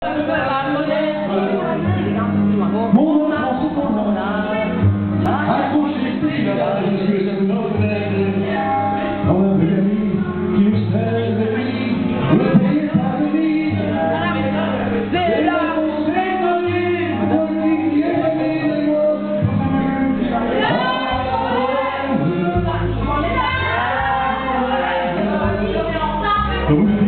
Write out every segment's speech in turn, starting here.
Mon enfant se condamna à conjeter la balle sur sa noblesse. Dans la belle amie qui nous sert de vie, le pays est parvenu. C'est la Thank you.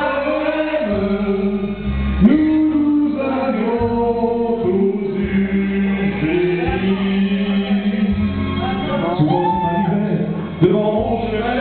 Tout le monde devant mon chemin.